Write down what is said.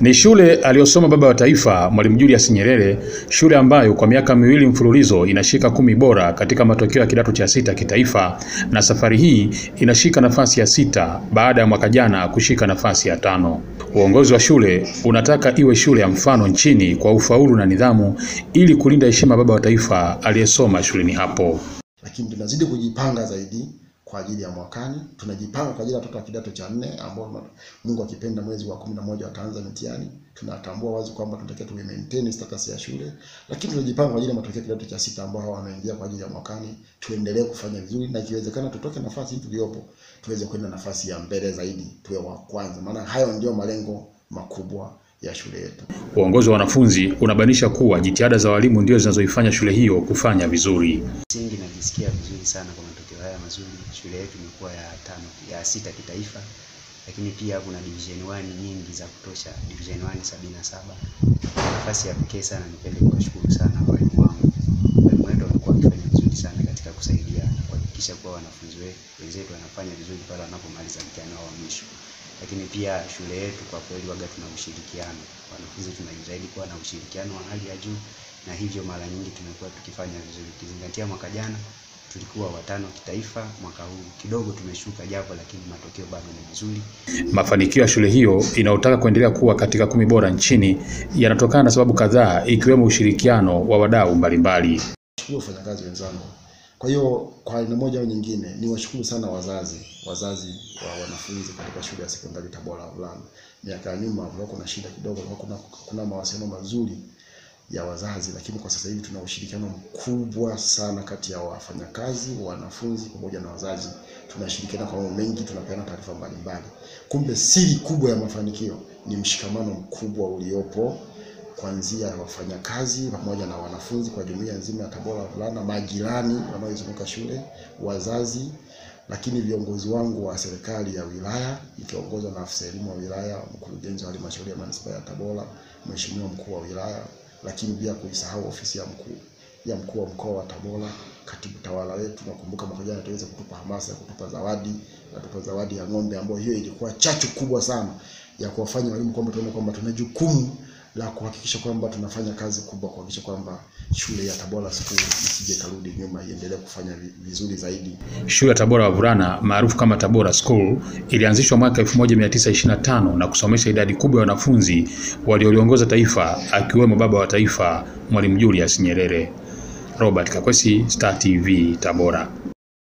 Ni shule aliyosoma baba wa taifa Mwalimu Julius Nyerere, shule ambayo kwa miaka miwili mfululizo inashika kumi bora katika matokeo ya kidato cha sita kitaifa, na safari hii inashika nafasi ya sita baada ya mwaka jana kushika nafasi ya tano. Uongozi wa shule unataka iwe shule ya mfano nchini kwa ufaulu na nidhamu, ili kulinda heshima baba wa taifa aliyesoma shuleni hapo. Lakini tunazidi kujipanga zaidi kwa ajili ya mwakani. Tunajipanga kwa ajili ya watoto wa kidato cha nne ambao Mungu akipenda mwezi wa kumi na moja wataanza mitihani. Tunatambua wazi kwamba tunatakiwa tuwe maintain status ya shule, lakini tunajipanga kwa ajili ya matokeo kidato cha sita ambao hawa wanaingia kwa ajili ya mwakani. Tuendelee kufanya vizuri na ikiwezekana tutoke nafasi hii tuliyopo tuweze kwenda nafasi ya mbele zaidi, tuwe wa kwanza, maana hayo ndio malengo makubwa ya shule yetu. Uongozi wa wanafunzi unabainisha kuwa jitihada za walimu ndio zinazoifanya shule hiyo kufanya vizuri. Msingi najisikia vizuri sana kwa matokeo haya mazuri. Shule yetu imekuwa ya tano, ya sita kitaifa, lakini pia kuna division 1 nyingi za kutosha, division 1 sabini na saba. Nafasi ya pekee sana, nipende kuwashukuru sana walimu wangu. Walimu wetu wamekuwa wakifanya vizuri sana katika kusaidia kuhakikisha kuwa wanafunzi wenzetu wanafanya vizuri pale wanapomaliza mtihani wao wa mwisho. Lakini pia shule yetu kwa kweli waga tuna ushirikiano, wanafunzi tunajitahidi kuwa na ushirikiano wa hali ya juu, na hivyo mara nyingi tumekuwa tukifanya vizuri, ukizingatia mwaka jana tulikuwa watano kitaifa, mwaka huu kidogo tumeshuka japo, lakini matokeo bado ni vizuri. Mafanikio ya shule hiyo inayotaka kuendelea kuwa katika kumi bora nchini yanatokana na sababu kadhaa, ikiwemo ushirikiano wa wadau mbalimbali. Shukuru wafanyakazi wenzangu. Kwa hiyo kwa aina moja au nyingine, ni washukuru sana wazazi, wazazi wa wanafunzi katika shule ya sekondari Tabora wavulana. Miaka ya nyuma kulikuwa kuna shida kidogo, kuna, kuna mawasiliano mazuri ya wazazi, lakini kwa sasa hivi tuna ushirikiano mkubwa sana kati ya wafanyakazi, wanafunzi pamoja na wazazi. Tunashirikiana kwa mambo mengi, tunapeana taarifa mbalimbali. Kumbe siri kubwa ya mafanikio ni mshikamano mkubwa uliopo kuanzia wafanyakazi pamoja na wanafunzi kwa jumuiya nzima ya Tabora wavulana, majirani wanaoizunguka shule, wazazi, lakini viongozi wangu wa serikali ya wilaya ikiongozwa na afisa elimu wa wilaya, mkurugenzi wa halmashauri ya manispaa ya Tabora, mheshimiwa mkuu wa wilaya, lakini pia kuisahau ofisi ya mkuu ya mkuu wa mkoa wa Tabora, katibu tawala wetu. Nakumbuka mwaka jana tuweza kutupa hamasa ya kutupa zawadi na kutupa zawadi ya ng'ombe, ambayo hiyo ilikuwa chachu kubwa sana ya kuwafanya walimu kwamba tuone kwamba tuna jukumu la kuhakikisha kwamba tunafanya kazi kubwa kuhakikisha kwamba shule ya Tabora School isije karudi nyuma, iendelee kufanya vizuri zaidi. Shule ya Tabora wavulana maarufu kama Tabora School ilianzishwa mwaka 1925 na kusomesha idadi kubwa ya wanafunzi walioliongoza taifa akiwemo baba wa taifa Mwalimu Julius Nyerere. Robert Kakwesi, Star TV, Tabora.